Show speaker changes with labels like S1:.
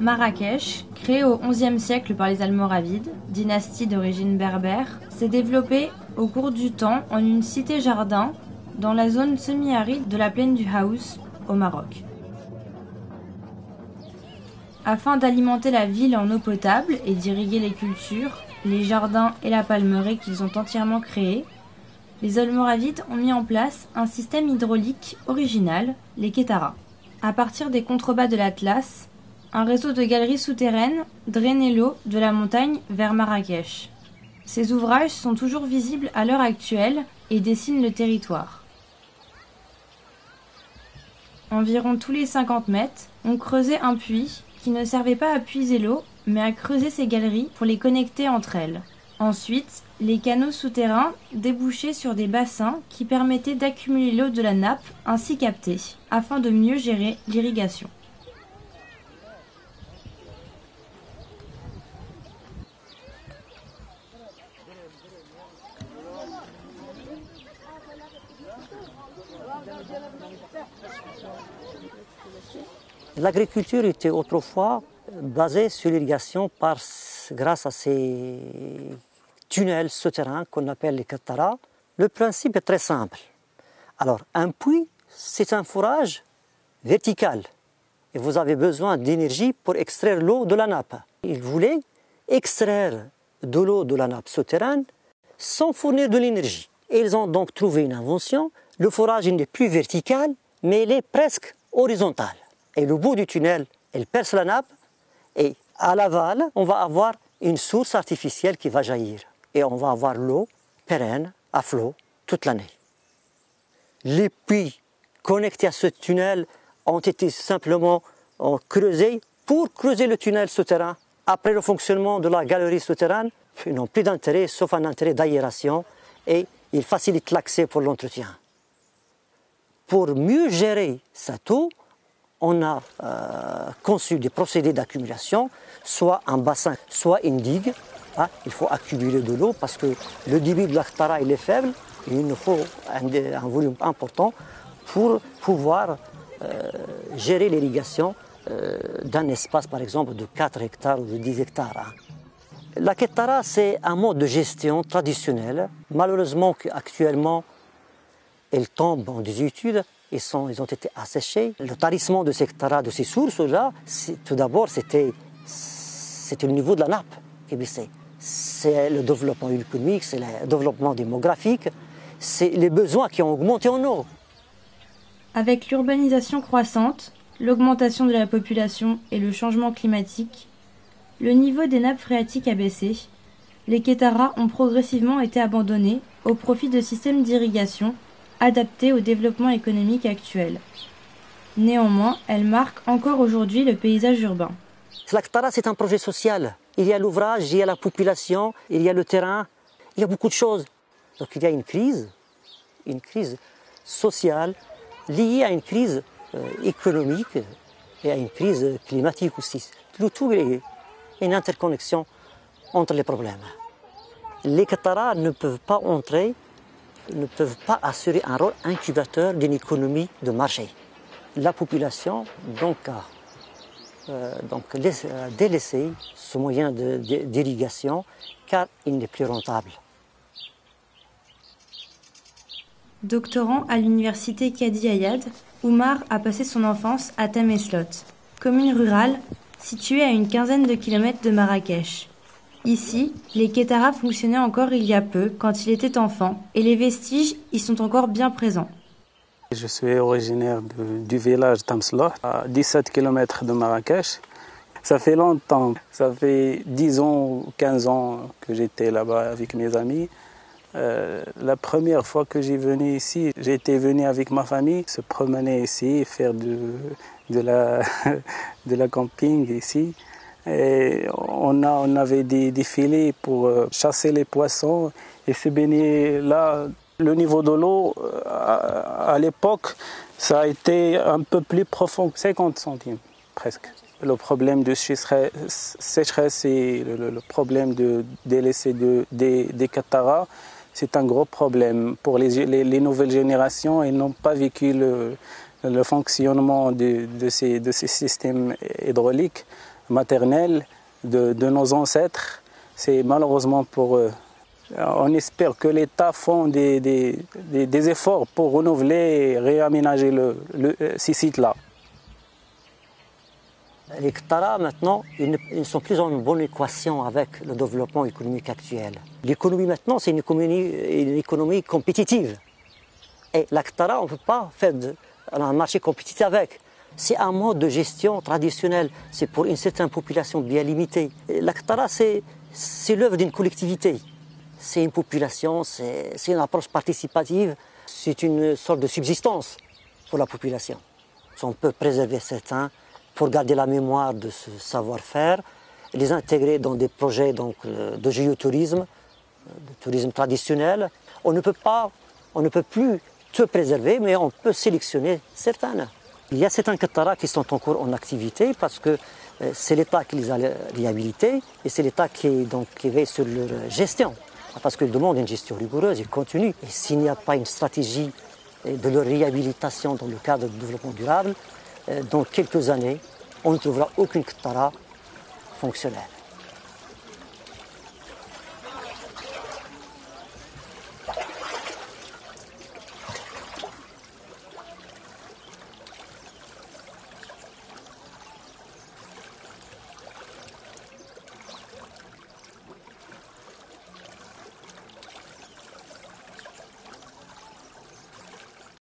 S1: Marrakech, créée au XIe siècle par les Almoravides, dynastie d'origine berbère, s'est développée au cours du temps en une cité-jardin dans la zone semi-aride de la plaine du Haous, au Maroc. Afin d'alimenter la ville en eau potable et d'irriguer les cultures, les jardins et la palmeraie qu'ils ont entièrement créés, les Almoravides ont mis en place un système hydraulique original, les Ketara. À partir des contrebas de l'Atlas, un réseau de galeries souterraines drainait l'eau de la montagne vers Marrakech. Ces ouvrages sont toujours visibles à l'heure actuelle et dessinent le territoire. Environ tous les 50 mètres, on creusait un puits qui ne servait pas à puiser l'eau, mais à creuser ces galeries pour les connecter entre elles. Ensuite, les canaux souterrains débouchaient sur des bassins qui permettaient d'accumuler l'eau de la nappe ainsi captée, afin de mieux gérer l'irrigation.
S2: L'agriculture était autrefois basée sur l'irrigation grâce à ces tunnels souterrains qu'on appelle les kataras. Le principe est très simple. Alors, un puits, c'est un fourrage vertical. Et vous avez besoin d'énergie pour extraire l'eau de la nappe. Ils voulaient extraire de l'eau de la nappe souterraine sans fournir de l'énergie. Ils ont donc trouvé une invention. Le forage n'est plus vertical, mais il est presque horizontal. Et le bout du tunnel, il perce la nappe. Et à l'aval, on va avoir une source artificielle qui va jaillir et on va avoir l'eau pérenne, à flot, toute l'année. Les puits connectés à ce tunnel ont été simplement creusés pour creuser le tunnel souterrain. Après le fonctionnement de la galerie souterraine, ils n'ont plus d'intérêt sauf un intérêt d'aération et ils facilitent l'accès pour l'entretien. Pour mieux gérer cette eau, on a euh, conçu des procédés d'accumulation, soit un bassin, soit une digue, Hein, il faut accumuler de l'eau parce que le débit de l'Akhtara est faible et il nous faut un, volume important pour pouvoir euh, gérer l'irrigation euh, d'un espace par exemple de 4 hectares ou de 10 hectares. Hein. La Kettara, c'est un mode de gestion traditionnel. Malheureusement, actuellement, elle tombe en désuétude. Ils, sont, ils ont été asséchés. Le tarissement de ces de ces sources-là, tout d'abord, c'était, le niveau de la nappe qui baissait c'est le développement économique, c'est le développement démographique, c'est les besoins qui ont augmenté en eau.
S1: Avec l'urbanisation croissante, l'augmentation de la population et le changement climatique, le niveau des nappes phréatiques a baissé. Les Kétaras ont progressivement été abandonnés au profit de systèmes d'irrigation adaptés au développement économique actuel. Néanmoins, elles marquent encore aujourd'hui le paysage urbain.
S2: L'Aktara, c'est un projet social. Il y a l'ouvrage, il y a la population, il y a le terrain, il y a beaucoup de choses. Donc il y a une crise, une crise sociale liée à une crise euh, économique et à une crise climatique aussi. Le tout est une interconnexion entre les problèmes. Les Qataras ne peuvent pas entrer, ne peuvent pas assurer un rôle incubateur d'une économie de marché. La population, donc, a euh, donc délaisser ce moyen d'irrigation car il n'est plus rentable.
S1: Doctorant à l'université Kadi Ayad, Oumar a passé son enfance à Tameslot, commune rurale située à une quinzaine de kilomètres de Marrakech. Ici, les Kétaras fonctionnaient encore il y a peu, quand il était enfant, et les vestiges y sont encore bien présents.
S3: Je suis originaire du village Tamslo, à 17 km de Marrakech. Ça fait longtemps, ça fait 10 ans ou 15 ans que j'étais là-bas avec mes amis. Euh, la première fois que j'ai venu ici, j'étais venu avec ma famille se promener ici, faire de, de la camping ici. On, avait des, filets pour euh, chasser les poissons et se baigner là le niveau de l'eau, euh, à, l'époque, ça a été un peu plus profond, 50 centimes presque. Le problème de sécheresse et le, problème de délaisser de, des, des c'est un gros problème pour les, les, nouvelles générations. Ils n'ont pas vécu le, fonctionnement de, ces, systèmes hydrauliques. Maternelle de, nos ancêtres. C'est malheureusement pour eux. On espère que l'État font des, des, efforts pour renouveler et réaménager le, ces sites-là.
S2: Les Ktara, maintenant, ils ne, sont plus en bonne équation avec le développement économique actuel. L'économie, maintenant, c'est une économie, une économie compétitive. Et la Ktara, on ne peut pas faire un marché compétitif avec. C'est un mode de gestion traditionnel. C'est pour une certaine population bien limitée. La Ktara, c'est l'œuvre d'une collectivité. C'est une population, c'est une approche participative. C'est une sorte de subsistance pour la population. On peut préserver certains pour garder la mémoire de ce savoir-faire, les intégrer dans des projets donc, euh, de géotourisme, euh, de tourisme traditionnel. On ne peut pas, on ne peut plus tout préserver, mais on peut sélectionner certains. Il y a certains kataras qui sont encore en activité parce que euh, c'est l'État qui les a réhabilités et c'est l'État qui, donc, qui veille sur leur gestion. Parce qu'ils demandent une gestion rigoureuse et continue. Et s'il n'y a pas une stratégie de leur réhabilitation dans le cadre du développement durable, euh, dans quelques années, on ne trouvera aucune Ktara fonctionnelle.